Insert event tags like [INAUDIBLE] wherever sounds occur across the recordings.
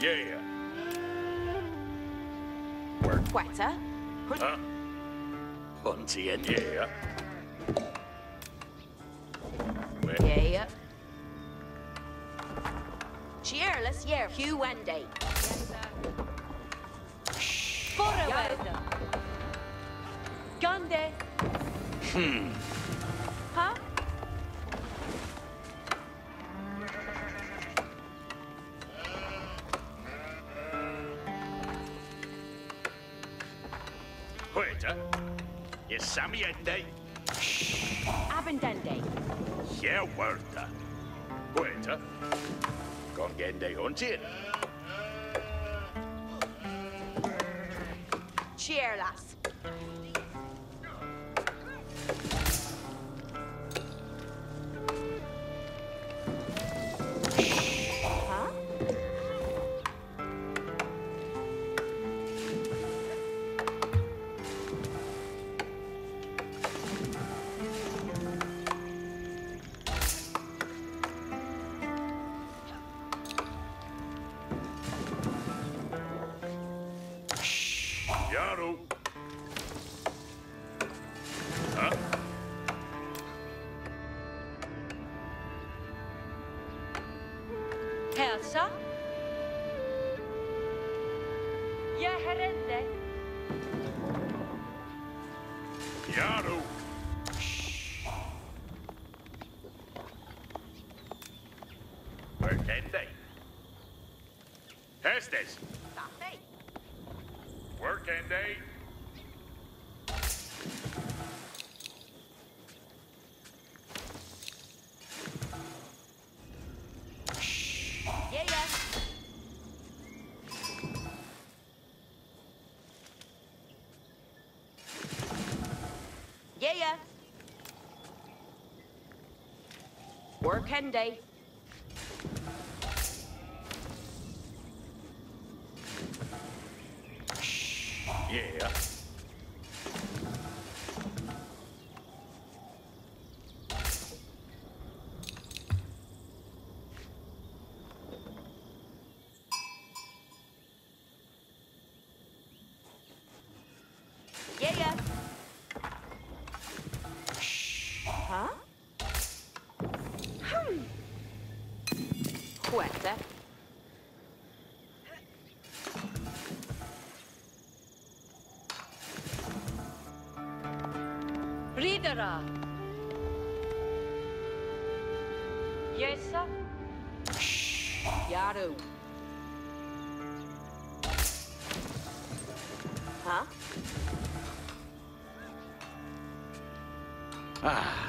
Yeah. Work. Quetta. Huh? Huntien. Yeah. Well, Yeah. Cheerless, year, Hugh Wendy. Forward. Gande. Huh? Samiende. Abendende. Yeah, Huerta. Con Gende Huntien. Cheerless. Hestes. Safi. Workende. Yeah, yeah. Yeah, yeah. Day. Yeah. Yeah, yeah. Huh? Hmm. Quetta. Ridera. Jessa. Yaru. Huh? Ah.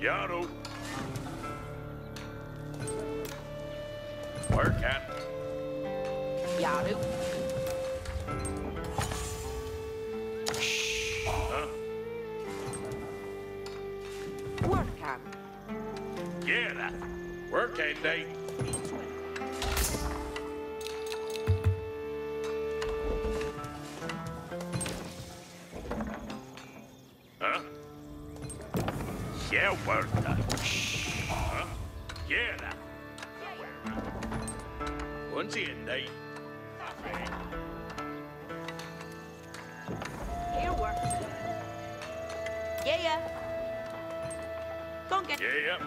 Yaru. Work at. Yaru. Huh? Workan. Yeah, that. Work ain't they? Yeah, that. Huh? Yeah, in. Eh? Here work. Yeah, yeah. Get Yeah, yeah.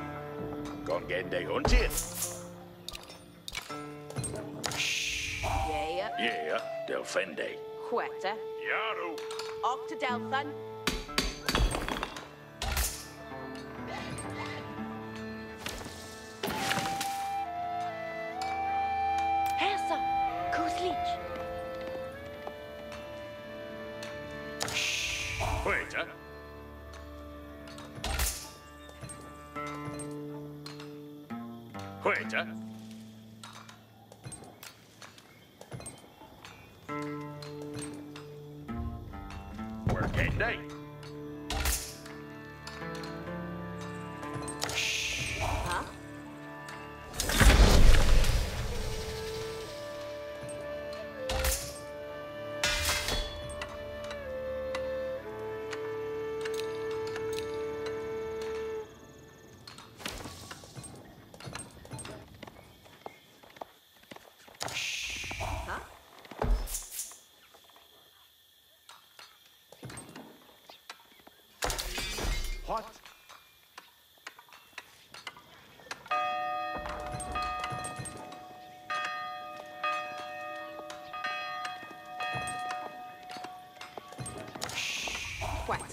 Con gen they hunt in. Yeah, yeah. Yeah, they'll fend. Quetta. Yaru. Hälsa.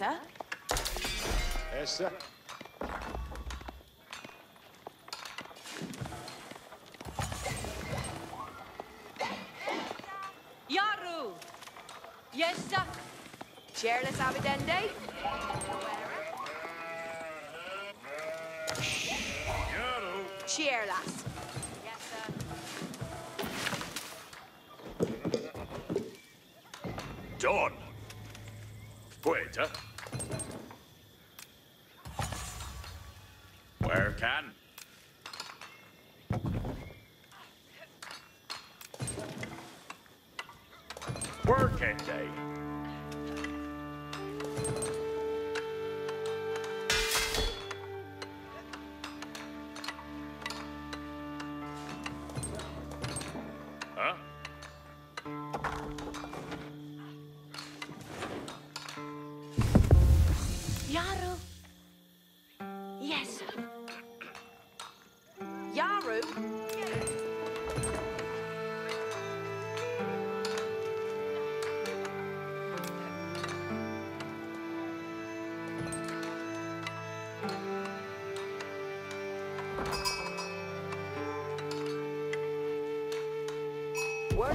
sir. Yes, sir. Yaru! Yes, sir. Chairless Abidende. Wednesday.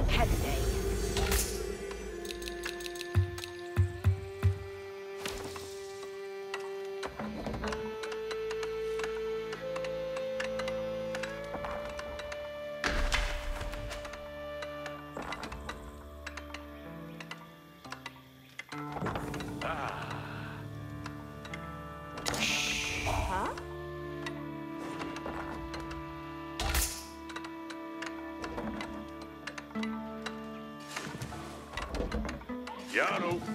pending. Colorado.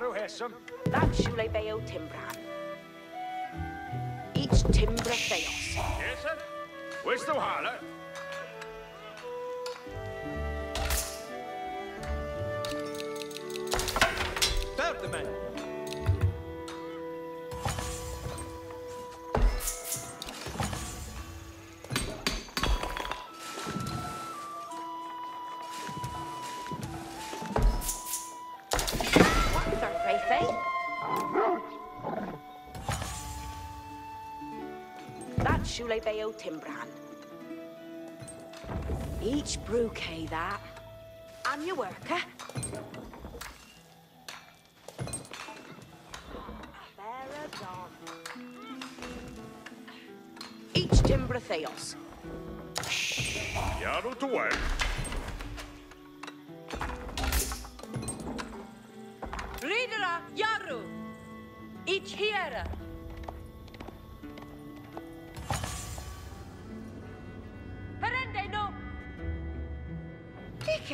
That's heswm. That siwle timbran. Each timbra theos. Yes, sir. Where's the wahala? Doubt the man. le veo timbran. Each brew kay that. I'm your worker. Each timbra theos. Yarrow to work. Readera, Yaru! Each hearer.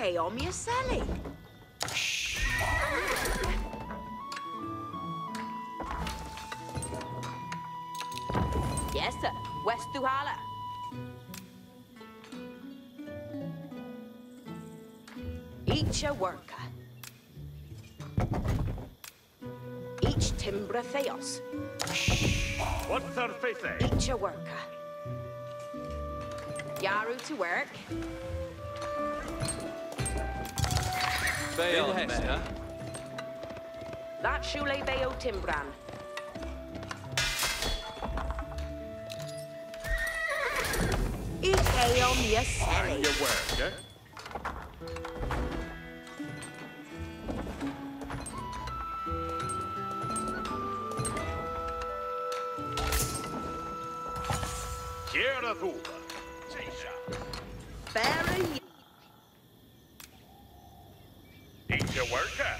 Ike om je Sally. Yes, sir. West Duhala. Each a worker. Each Timbra Theos. What's our faith? Each a worker. Yaru to work. Bail Hester. That Shule Bayo Timbran. Ike om je And Sally. your work, eh? Chiara Thuba. Sisha. Barry. Eat your worker.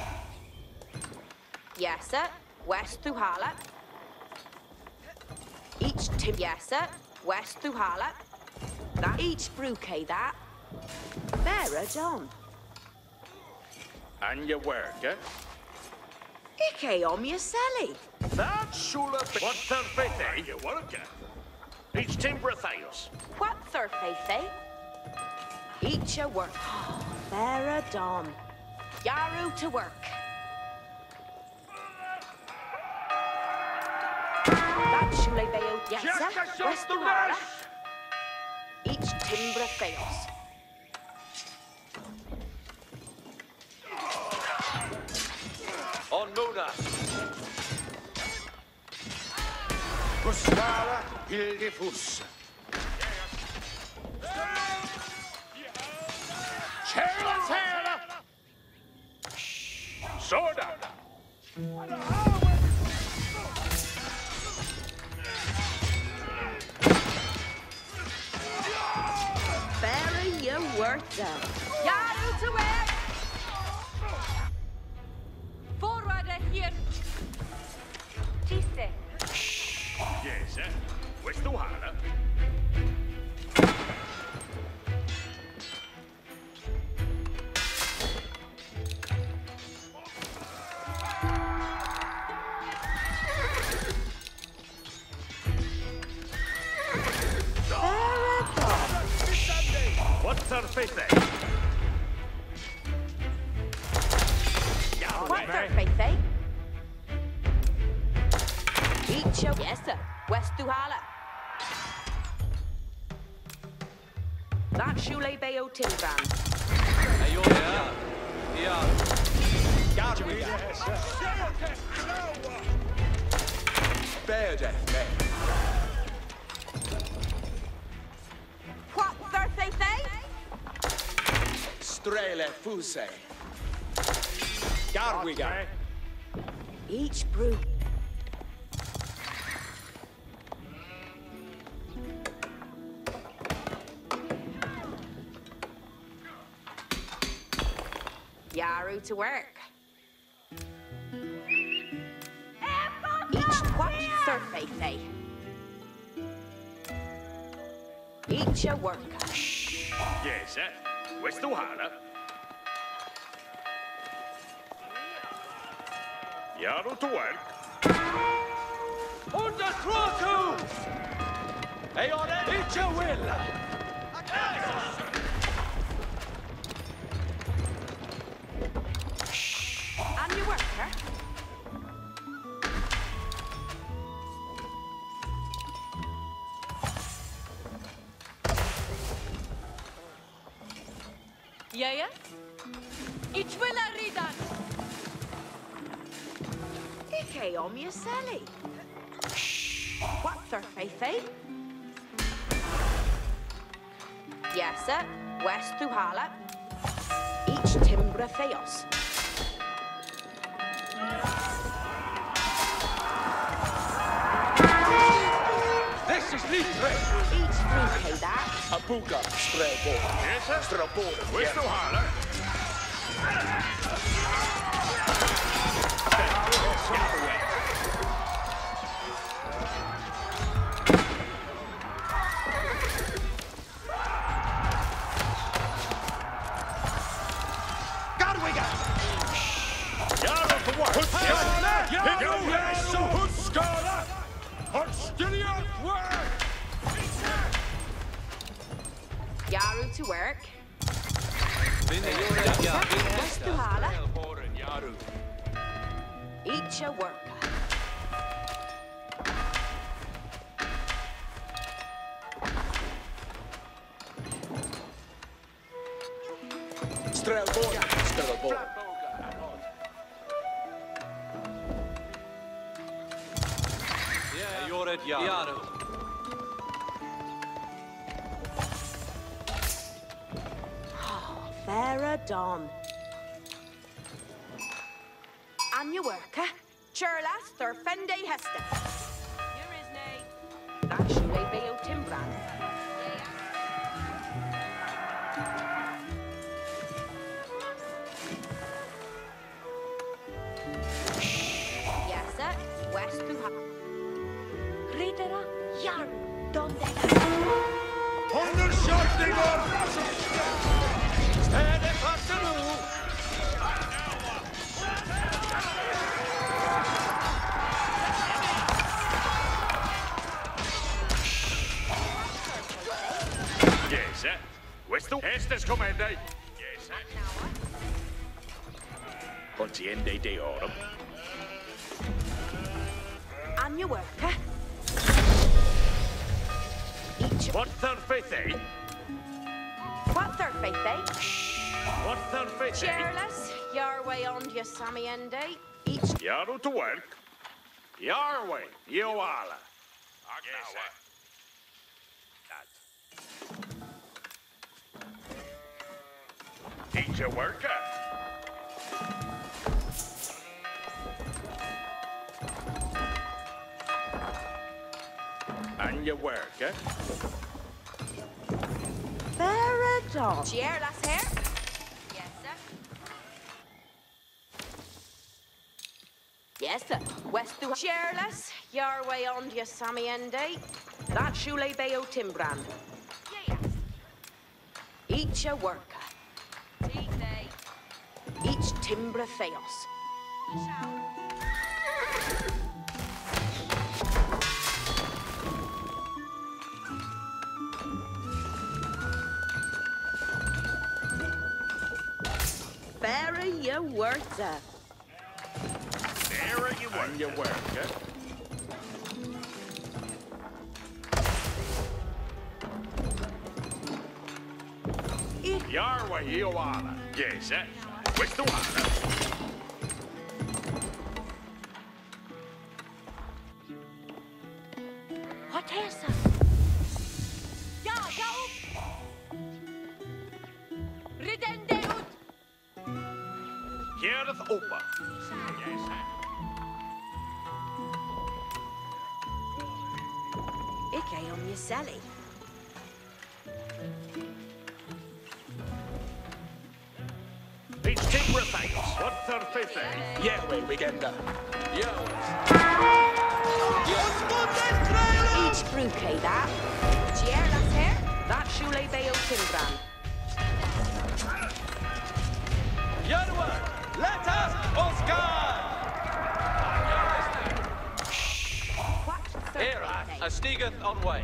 West Duhala. Each Tim. Yes, sir. West Duhala. That each Bruke that. Vera John. And your work, eh? Ike om je Sally. That Shula. What's our faith? And your worker. Each Timbra Theos. What third faith, eh? Each a work. [GASPS] Vera Dawn. Yaru to work. That Shule Bayo. Yes, sir. West Duhala. Each Timbra Theos. On Muna. Costara Hildifus. Chiara Thera. Soda. Work done. Yaru to What's our faith? eh? What eh? Each a. Yes, sir. West Duhala. That Shule Bayo Timbran. Fuse. Garwiga. Each brew. Yaru to work. Each what surface. faith? Each a worker. Yes, eh? Questo Hana. Yaru to work. Under Troku! Hey, on it. Eat your will. And your worker. Ja, ja. Ike om je Sally. What third faith, eh? Yes, sir. West Duhala. Each Timbra Theos. This is Litre. Each fruitcake that. Abuka, Strelbor. Yes, sir. Strelbor. Where's the holler? Jarl to work. Jarl, Jarl, Huskala! Hostilian work! Yaru to work. Westuhala. Each a worker. Strelbor. Strelbor. Joret Jarl. Farah Dawn. Anya worker. Churlas thur fende hester. Here is nay. That should be Beo Timbran. Yes, sir. West to ha. Ridera Yar. Donde? Underskjøtninger! Er Yes, sir. Where's the Estes commander? Yes, sir. Contiende de oro. Anya worker. Each. What third faith, eh? What third faith, eh? What third faith, eh? Cheerless, your way on your Sammy and day. Each Jarl to work. Your way, Yoala. Yes, sir. That. Teacher worker. And your work, eh? Veradon. Cheerless here. Yes, sir. Yes, sir. West to Cheerless, your way on to your Sammy and day. That Shule Bayo Timbran. Yeah, Each a worker. Teeth, nay. Each Timbra Theos. Shall. Fairy your words up. There you work. And your work, eh? It Your. Yes, eh? Where's the water? what is? Ja! Ridende ut! Gareth Opa. Yes, sir. Ikke om Sally. Each Timbra Theos. What third faith? Järve, Wigenda. Each fruitcake that. Here. That third Era, faith, a stigeth on way.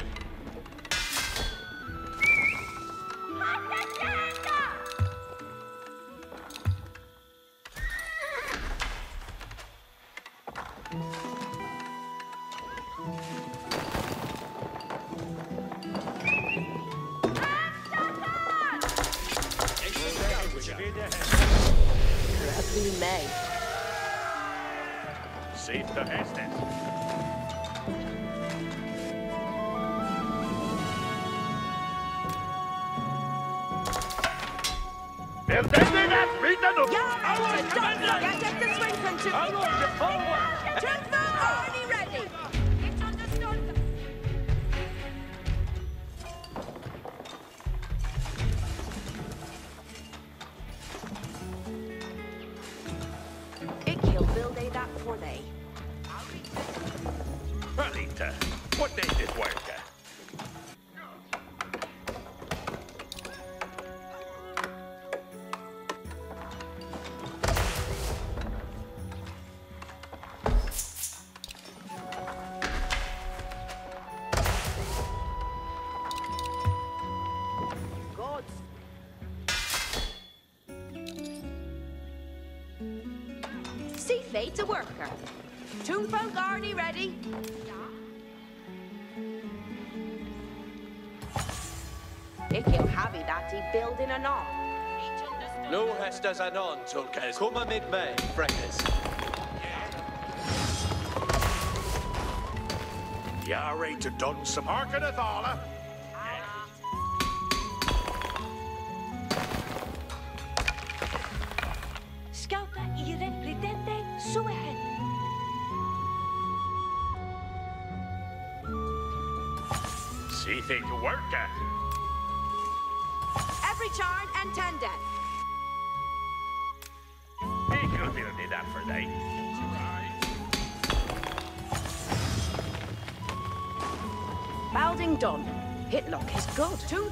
See fate, a worker. Toonfo Garney ready. If you have it, that he building anon. No hestas anon, Tulkes. Cuma mid-May, Freckers. Yeah. Yare to don some. Harkin Athala. Two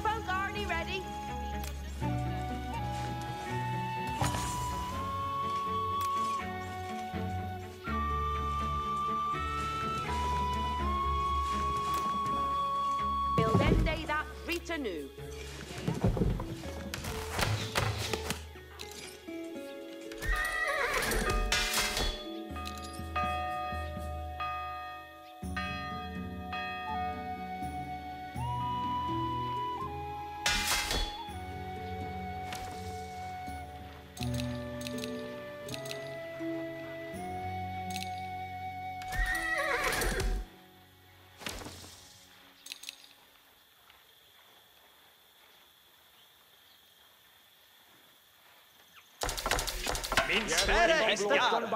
vincere è stato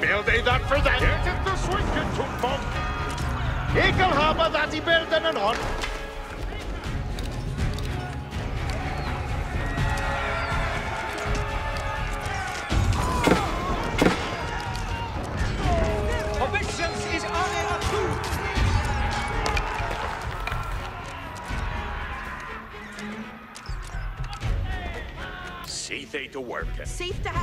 Bilde dat that de switchen in Ik wil hebben is die beelden een hond. Safe to work. Safe to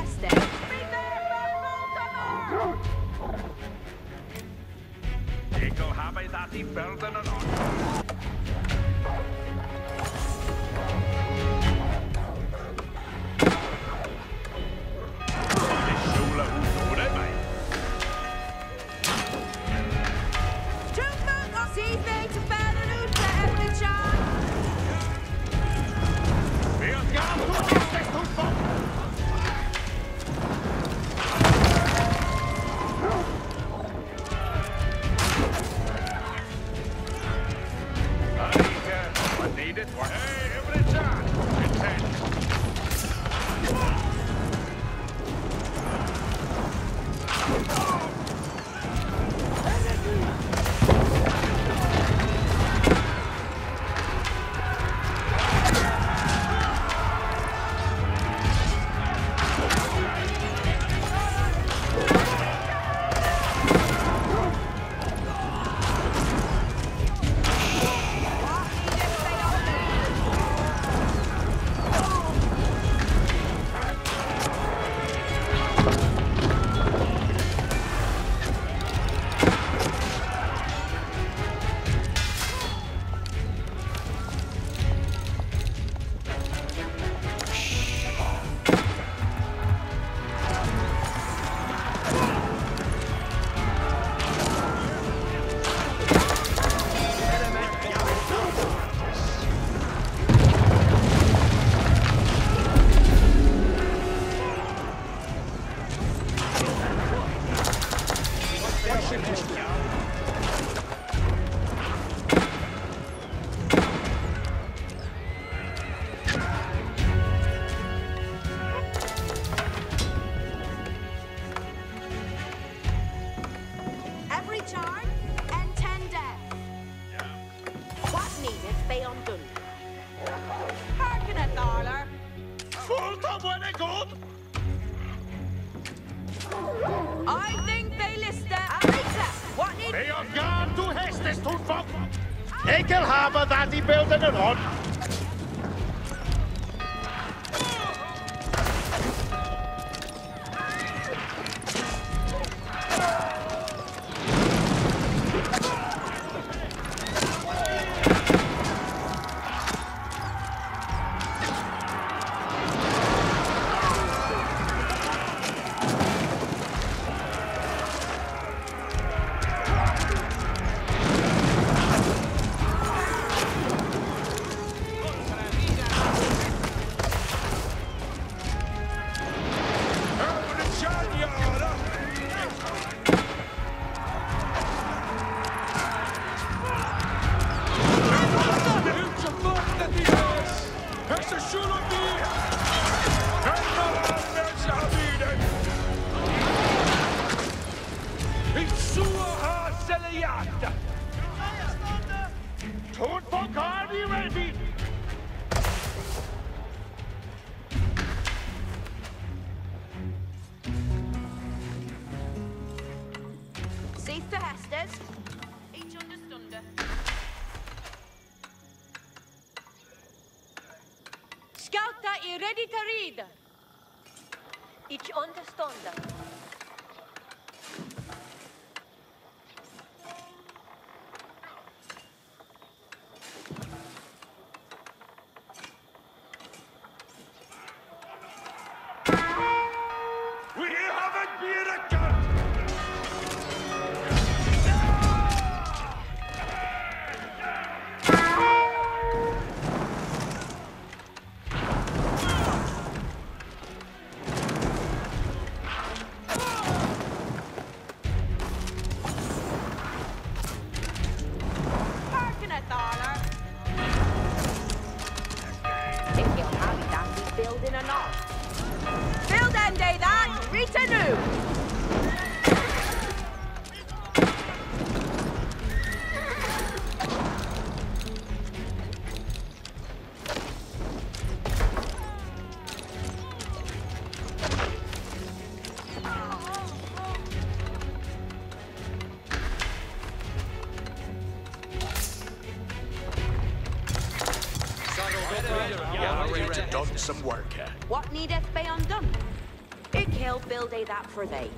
for they.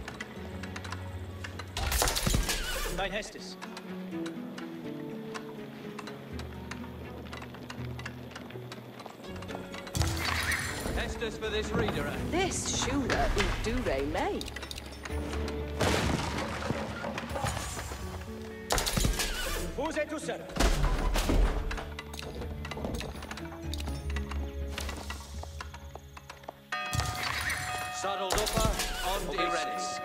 For this redirect. Eh? This Shula is Dure May. Vous êtes tout. Saddled up beyond Erenice.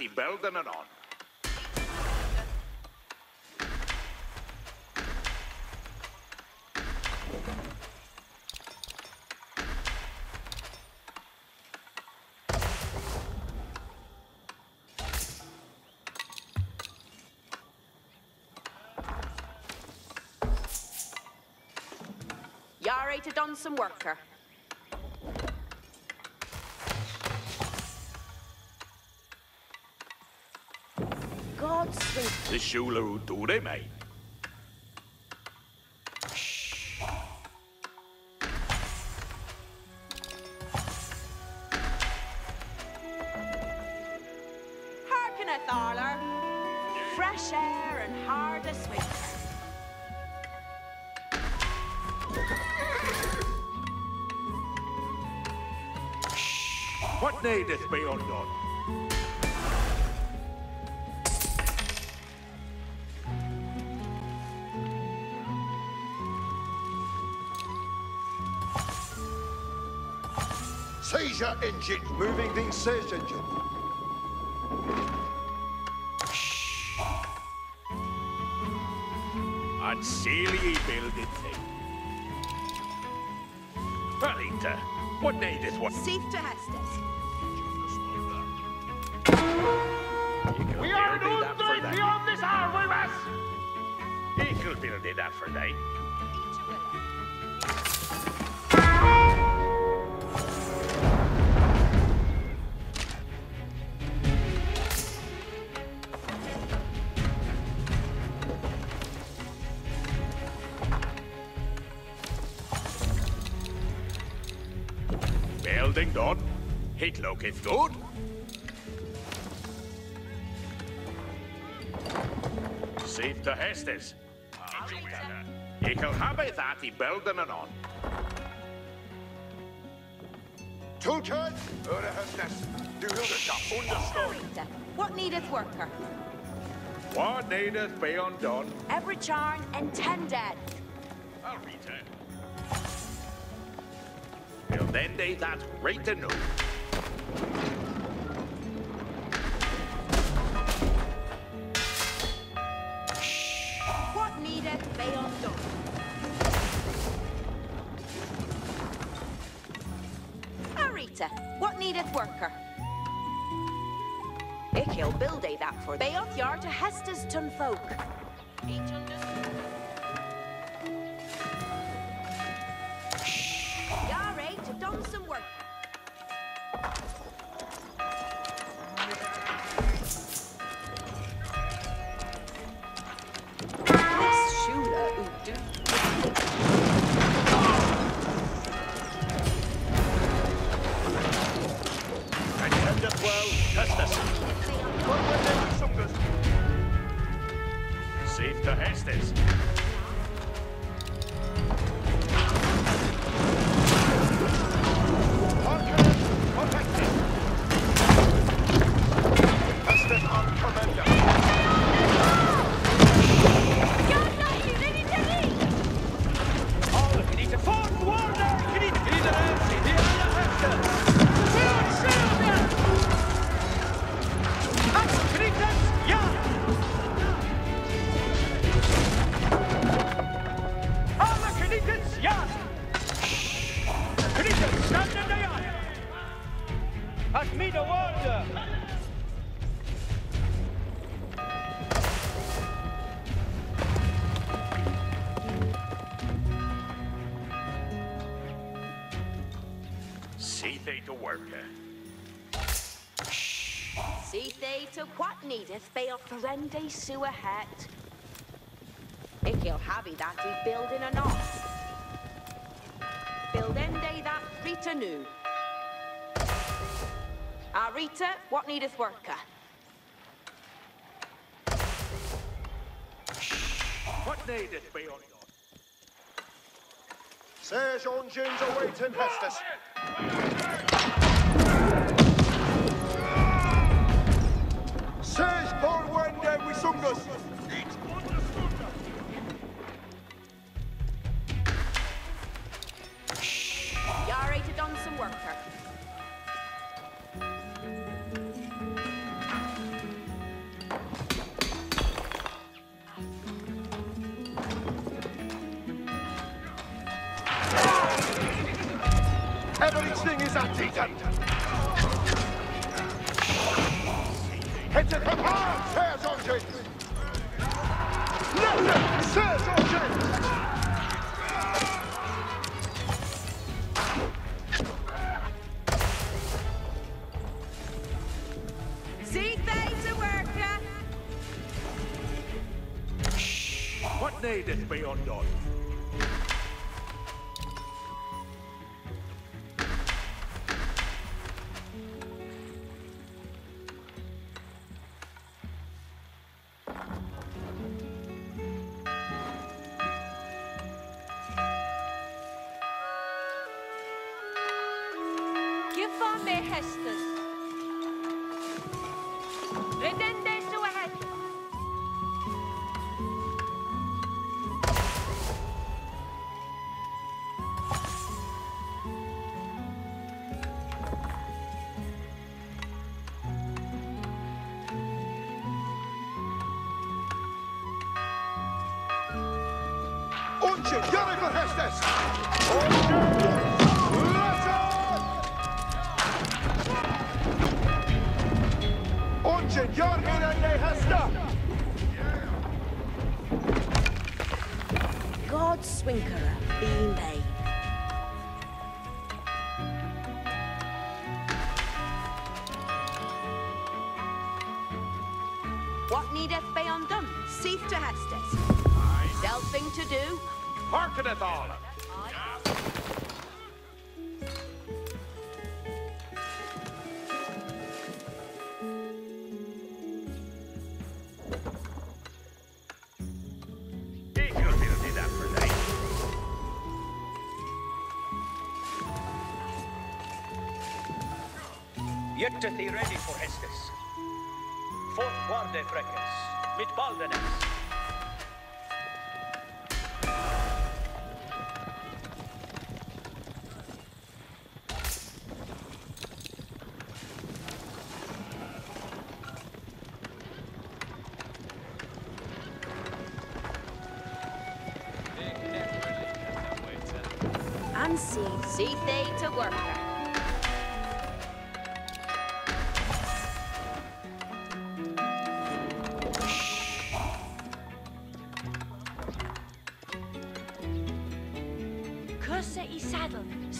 I building and on. Yare to some worker. Sake. The shula who do they, mate? Harkeneth, Arler. Fresh air and hardest winter. What needeth be undone? Engine. Moving the siege engine. And seal ye building thing. Valita, what needeth what? Safe to Hestes. We are not going beyond this hour, we must! Ikel building that for day. It looketh good. Safe to Hestes. Ikel have that i building and on. Tulkan. Öre Hestes. Du Hildertap. Understood. Arita. What needeth worker? What needeth be undone? Every charn intended. I'll return. We'll then do that right to Beoth yard to Hestes ton what needeth fail ferende sua het. Ichil habi that he building a knot. Buildende that Rita new. Ah, Rita, what needeth worker? What needeth be undone? Siege engines awaiting Hestes. Sage por wende wisungus. Yare to done some worker. Everything is antidote. Head to the bar, Sage engines. Left, Sage engines. See they to worker. What needeth be undone? Give Unchen, Jericho Hestes! God Swinkerer be made. Hearkeneth all.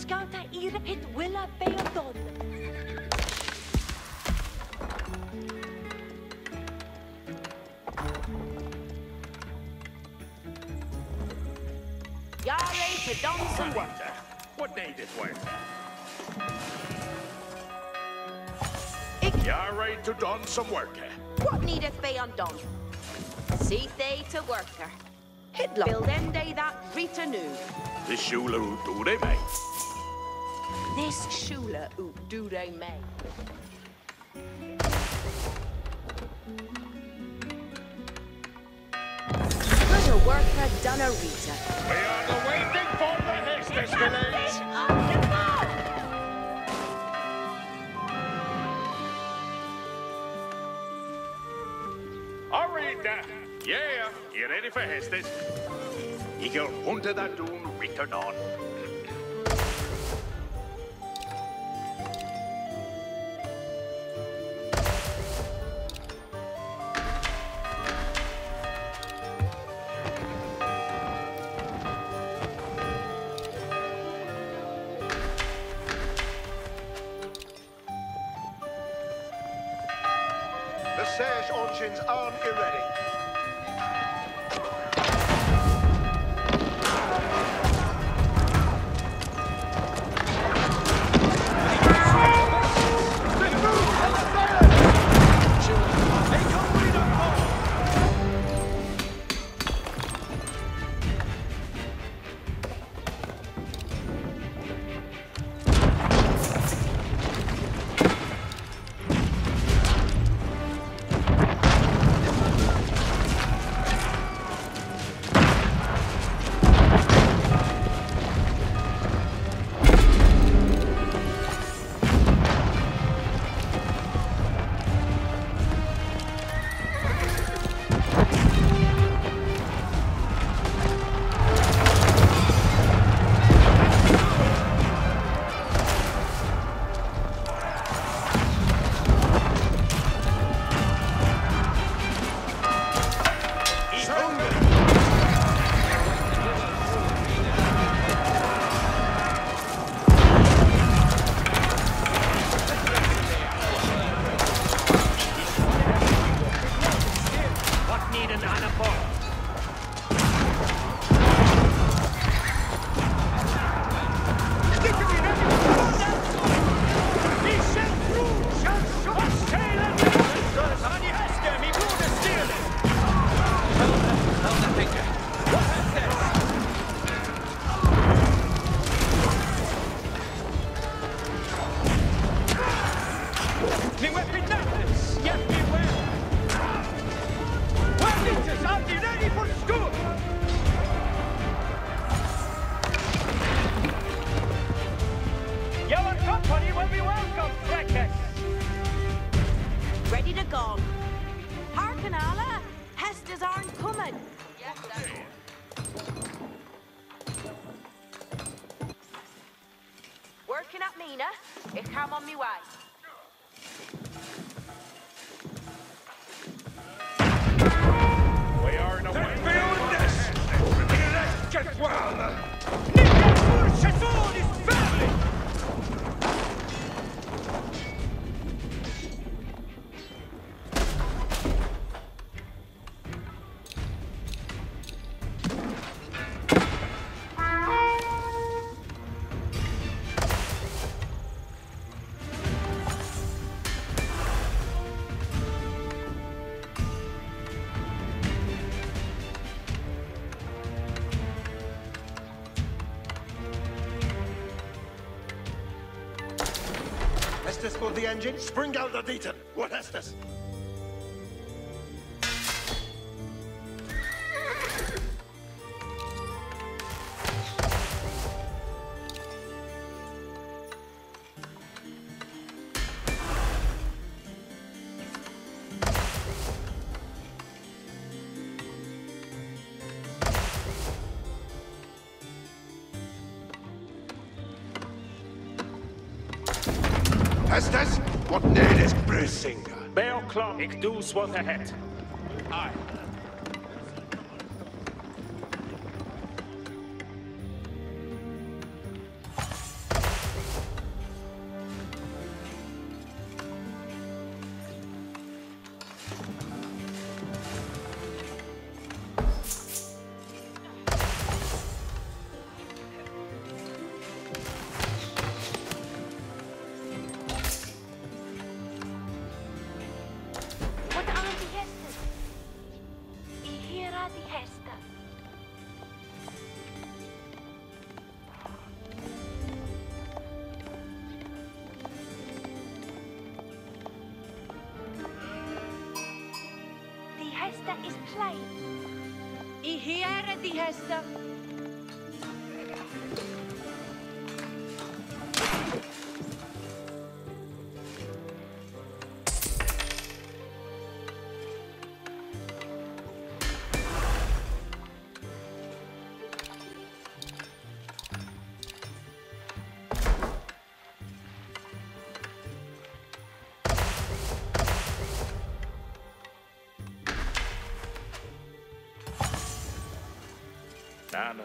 Skauta ire pit willa beodod. Yare to done some work. What needeth work? Ik- You're to done some work. eh? What needeth be undone? See they to worker. Hitler. Build ende that Rita new. This shula who do they make? This shula they make. Good a worker done a Rita. We are the waiting for the Hestes village. All right, uh, yeah, you ready for Hestes? Eagle hunted that dune return on. engine, spring out the Deaton. What is this? Ik doe wat ahead.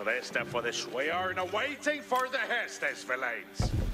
this, for this we are now waiting for the Hestes villains.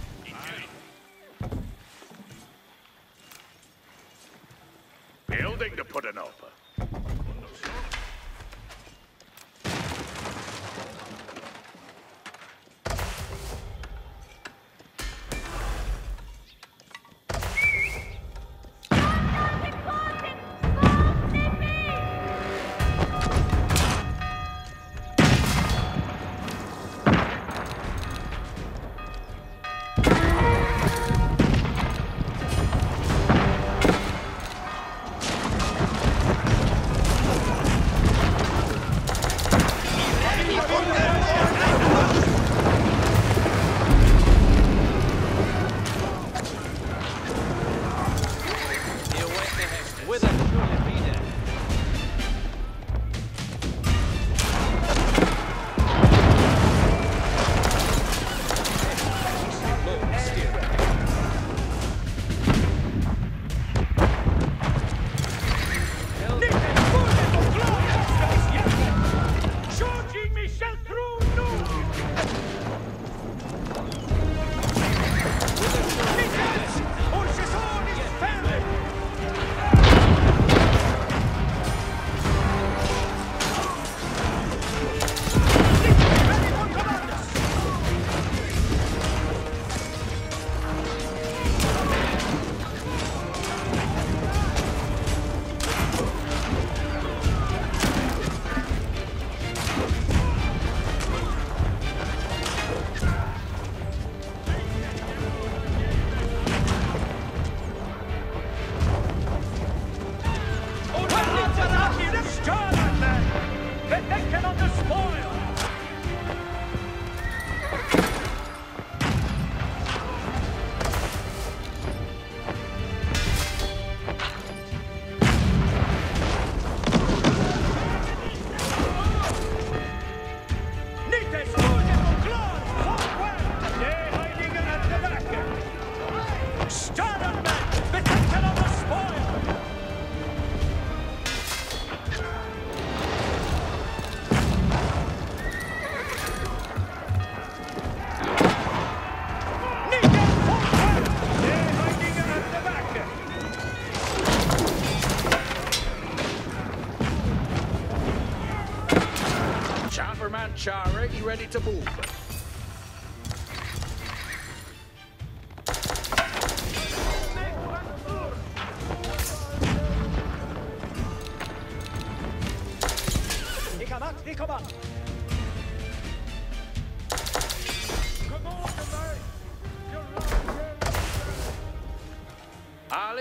Chara, you ready to move?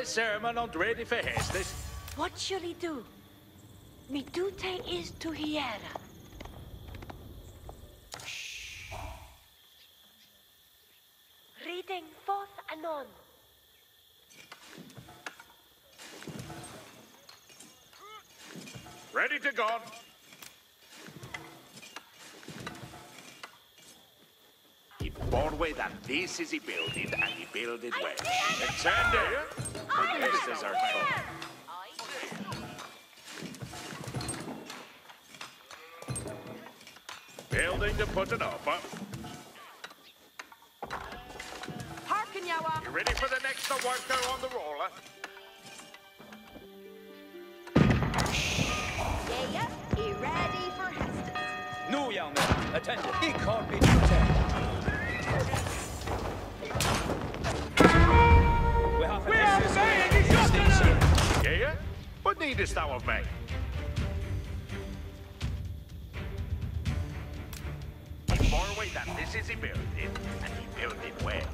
Sermon not ready for Hestes. What shall he do? Mi dute is to hiera. Ready to go. He bore way that this is he building and he build it well. Alexander! This is our fault. Building to put it up. Huh? Harken, Yawa. You ready for the next worker on the roller? Attention. He can't be too We have We are saying he's just Yeah, yeah? What needest thou of me? He bore away that this is he built it, and he built it well.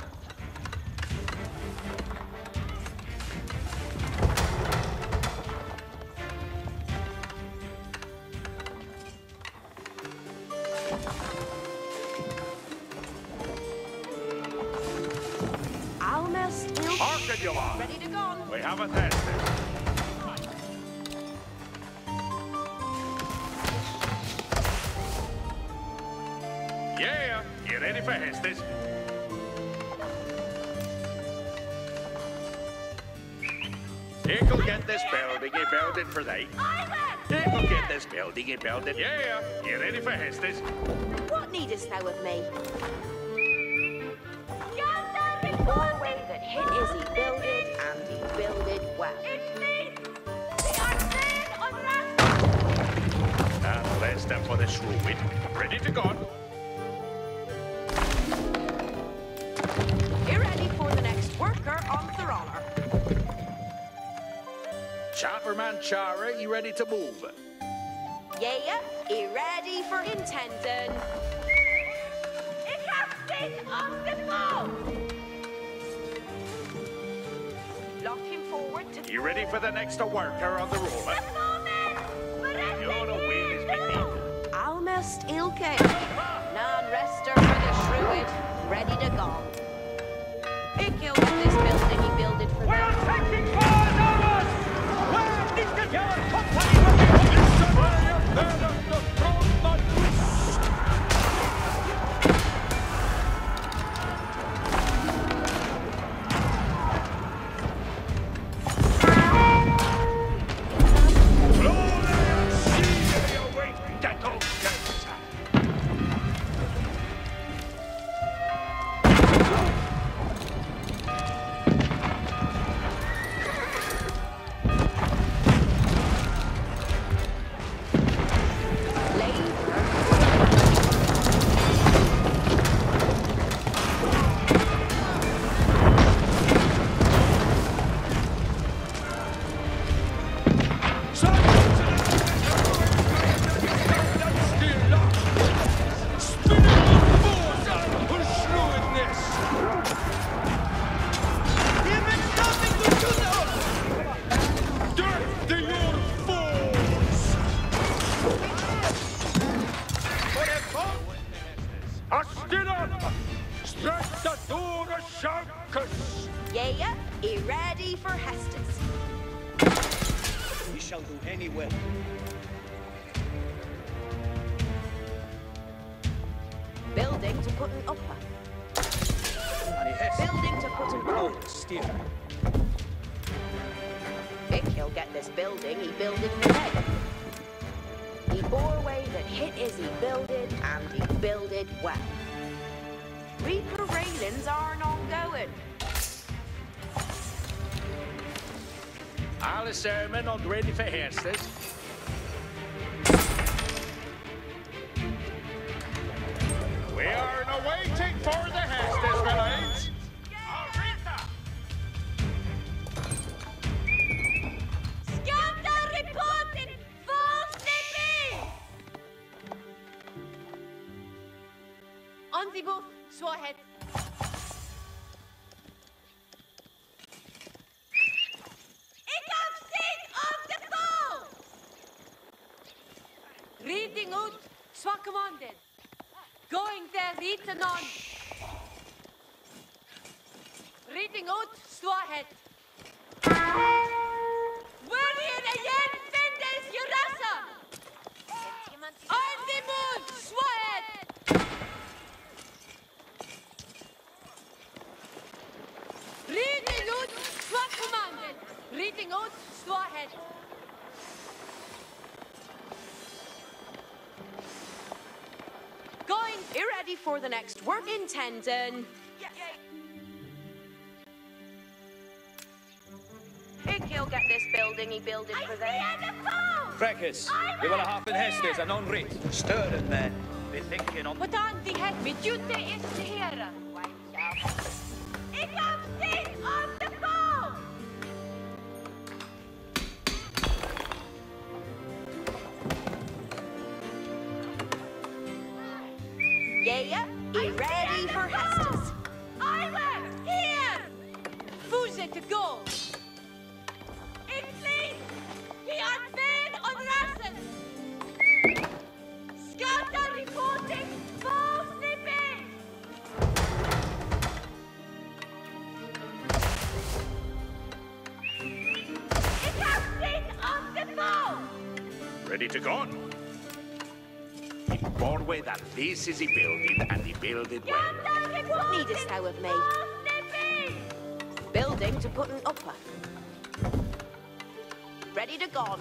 Have a test. Yeah, you ready for Hestes? He'll get this building, he build it for thee. He'll get this building, he build it. Yeah, you ready for Hestes? What needest thou of me? The shrew Ready to go. Get ready for the next worker on the roller. Chopperman Chara, you ready to move? Yeah, yeah. He ready for intending. Ich hab dich aufgebaut! Looking forward to You ready for the next worker on the roller? Beneath. almost ill care. Non-rester for the Shrewd. Ready to go. He killed this building. He built it for We are them. taking fire now! Where is the yellow put an upper. And he has Building to put an over. steer. If he'll get this building, he build it for them. He bore away that hit is he builded, and he builded well. Reaper railings aren't ongoing. Alle sermon not ready for Hestes. For the next work in Tendon. He'll get this building he builded for them. Freckes, we will have en hästes en non rit. Stören, man. We're thinking on Wat aan die het met Jute is de heren. To go? In Borway that this is he building and he builded well. What needest thou of me? Building to put an upper. Ready to gone.